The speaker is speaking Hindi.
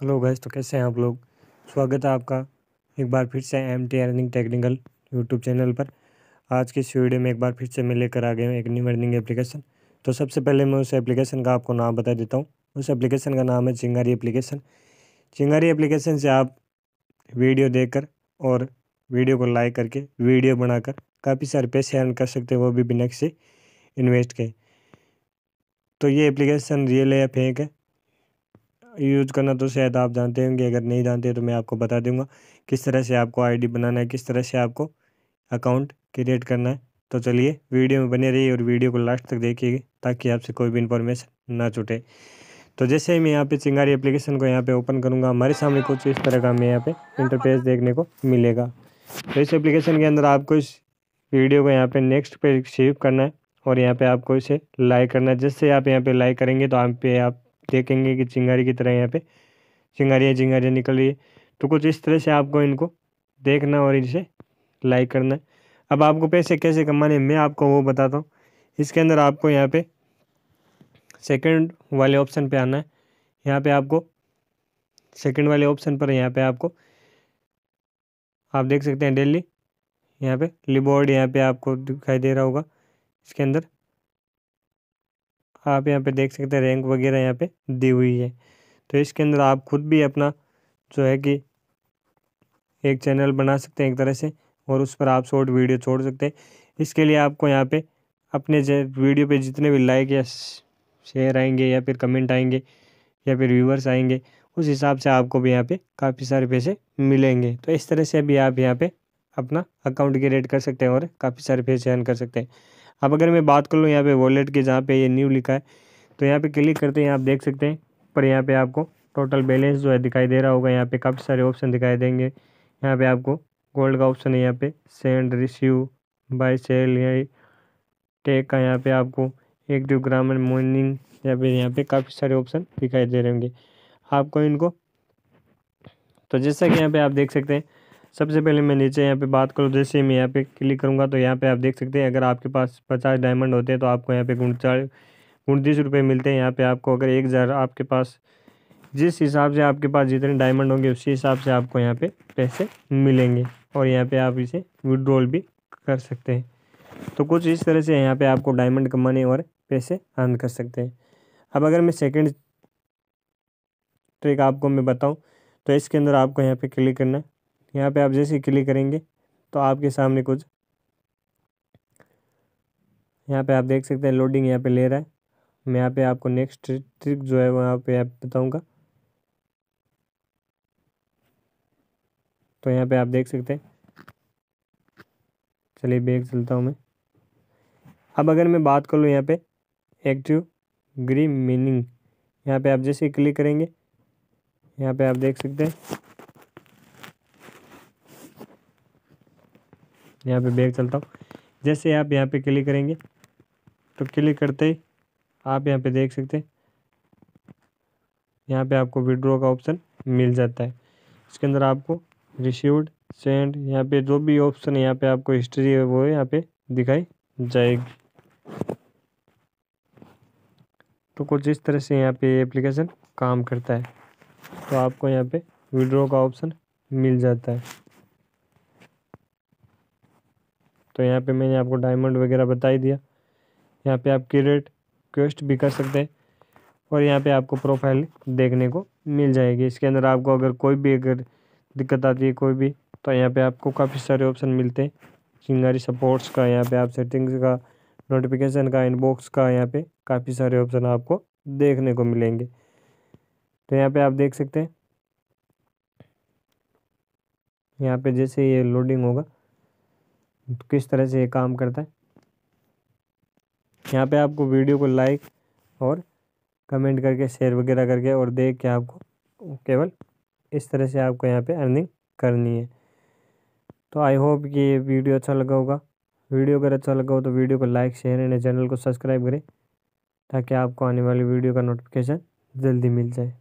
हेलो गैस तो कैसे हैं आप लोग? स्वागत है आपका एक बार फिर से M T earning technical YouTube channel पर। आज की इस वीडियो में एक बार फिर से मैं लेकर आ गया हूँ एक न्यू अर्निंग एप्लीकेशन तो सबसे पहले मैं उस एप्लीकेशन का आपको नाम बता देता हूँ। उस एप्लीकेशन का नाम है चिंगारी एप्लीकेशन चिंगारी एप्लीकेशन से आप वीडियो देखकर और वीडियो को लाइक करके, वीडियो बनाकर काफ़ी सारे पैसे अर्न कर सकते हैं, वो भी बिना किसी इन्वेस्ट के। तो ये एप्लीकेशन रियल है या फेक है? यूज़ करना तो शायद आप जानते होंगे, अगर नहीं जानते तो मैं आपको बता दूँगा, किस तरह से आपको आईडी बनाना है, किस तरह से आपको अकाउंट क्रिएट करना है। तो चलिए, वीडियो में बने रहिए और वीडियो को लास्ट तक देखिए ताकि आपसे कोई भी इन्फॉर्मेशन ना छूटे। तो जैसे ही मैं यहाँ पे चिंगारी एप्लीकेशन को यहाँ पे ओपन करूँगा, हमारे सामने कुछ इस तरह का हमें यहाँ पे इंटरफेस देखने को मिलेगा। तो इस एप्लीकेशन के अंदर आपको इस वीडियो को यहाँ पे नेक्स्ट पे सेव करना है और यहाँ पे आपको इसे लाइक करना है। जैसे आप यहाँ पे लाइक करेंगे तो आप पे आप देखेंगे कि चिंगारी की तरह यहाँ पे चिंगारियाँ चिंगारियाँ निकल रही है। तो कुछ इस तरह से आपको इनको देखना और इनसे लाइक करना। अब आपको पैसे कैसे कमाने मैं आपको वो बताता हूँ। इसके अंदर आपको यहाँ पे सेकंड वाले ऑप्शन पे आना है। यहाँ पे आपको सेकंड वाले ऑप्शन पर यहाँ पे आपको आप देख सकते हैं डेली यहाँ पे लिबोर्ड यहाँ पे आपको दिखाई दे रहा होगा। इसके अंदर आप यहाँ पे देख सकते हैं रैंक वगैरह यहाँ पे दी हुई है। तो इसके अंदर आप खुद भी अपना जो है कि एक चैनल बना सकते हैं एक तरह से और उस पर आप शॉर्ट वीडियो छोड़ सकते हैं। इसके लिए आपको यहाँ पे अपने वीडियो पे जितने भी लाइक या शेयर आएँगे या फिर कमेंट आएँगे या फिर व्यूवर्स आएँगे, उस हिसाब से आपको भी यहाँ पे काफ़ी सारे पैसे मिलेंगे। तो इस तरह से भी आप यहाँ पे अपना अकाउंट क्रिएट कर सकते हैं और काफ़ी सारे पैसे अर्न कर सकते हैं। अब अगर मैं बात कर लूँ यहाँ पे वॉलेट की, जहाँ पे ये न्यू लिखा है तो यहाँ पे क्लिक करते हैं, आप देख सकते हैं। पर यहाँ पे आपको टोटल बैलेंस जो है दिखाई दे रहा होगा, यहाँ पे काफ़ी सारे ऑप्शन दिखाई देंगे। यहाँ पे आपको गोल्ड का ऑप्शन है, यहाँ पे सेंड रिसीव बाई सेल या टेक का यहाँ पे आपको एक्टिव ग्रामर मॉर्निंग या फिर यहाँ पे काफ़ी सारे ऑप्शन दिखाई दे रहे होंगे। आपको इनको तो जैसा कि यहाँ पे आप देख सकते हैं सबसे पहले मैं नीचे यहाँ पे बात करूँ, जैसे मैं यहाँ पे क्लिक करूँगा तो यहाँ पे आप देख सकते हैं, अगर आपके पास पचास डायमंड होते हैं तो आपको यहाँ पे उनचास उनतीस रुपये मिलते हैं। यहाँ पे आपको अगर एक हज़ार आपके पास, जिस हिसाब से आपके पास जितने डायमंड होंगे, उसी हिसाब से आपको यहाँ पे पैसे मिलेंगे और यहाँ पे आप इसे विड्रॉल भी कर सकते हैं। तो कुछ इस तरह से यहाँ पे आपको डायमंड कमाने और पैसे अर्न कर सकते हैं। अब अगर मैं सेकेंड ट्रिक आपको मैं बताऊँ तो इसके अंदर आपको यहाँ पे क्लिक करना यहाँ पे आप जैसे क्लिक करेंगे तो आपके सामने कुछ यहाँ पे आप देख सकते हैं लोडिंग यहाँ पे ले रहा है। मैं यहाँ पे आपको नेक्स्ट ट्रिक जो है वहाँ पे आप बताऊँगा। तो यहाँ पे आप देख सकते हैं। चलिए बैग चलता हूँ मैं। अब अगर मैं बात कर लूँ यहाँ पे एक्टिव ग्रीन मीनिंग यहाँ पे आप जैसे क्लिक करेंगे, यहाँ पे आप देख सकते हैं। यहाँ पे बैग चलता हूँ। जैसे आप यहाँ पे क्लिक करेंगे तो क्लिक करते ही आप यहाँ पे देख सकते हैं। यहाँ पे आपको विड्रॉ का ऑप्शन मिल जाता है। इसके अंदर आपको रिसीव्ड सेंड यहाँ पे जो भी ऑप्शन है, यहाँ पे आपको हिस्ट्री है, वो यहाँ पे दिखाई जाएगी। तो कुछ इस तरह से यहाँ पे एप्लीकेशन काम करता है। तो आपको यहाँ पे विड्रॉ का ऑप्शन मिल जाता है। तो यहाँ पे मैंने आपको डायमंड वगैरह बता ही दिया। यहाँ पे आप क्रिएट क्वेस्ट भी कर सकते हैं और यहाँ पे आपको प्रोफ़ाइल देखने को मिल जाएगी। इसके अंदर आपको अगर कोई भी अगर दिक्कत आती है, कोई भी तो यहाँ पे आपको काफ़ी सारे ऑप्शन मिलते हैं। चिंगारी सपोर्ट्स का, यहाँ पे आप सेटिंग्स का नोटिफिकेशन का इनबॉक्स का, यहाँ पे काफ़ी सारे ऑप्शन आपको देखने को मिलेंगे। तो यहाँ पे आप देख सकते हैं। यहाँ पे जैसे ये लोडिंग होगा किस तरह से ये काम करता है। यहाँ पे आपको वीडियो को लाइक और कमेंट करके, शेयर वगैरह करके और देख के आपको केवल इस तरह से आपको यहाँ पे अर्निंग करनी है। तो आई होप कि ये वीडियो अच्छा लगा होगा। वीडियो अगर अच्छा लगा हो तो वीडियो को लाइक, शेयर एंड चैनल को सब्सक्राइब करें ताकि आपको आने वाली वीडियो का नोटिफिकेशन जल्दी मिल जाए।